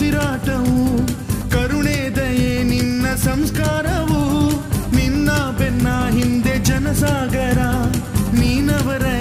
ಉಸಿರಾಟವು ಕರುಣೆ ದಯೆ ನಿನ್ನ ಸಂಸ್ಕಾರವು ನಿನ್ನ ಬೆನ್ನ ಹಿಂದೆ ಜನಸಾಗರ ನೀನವರೇ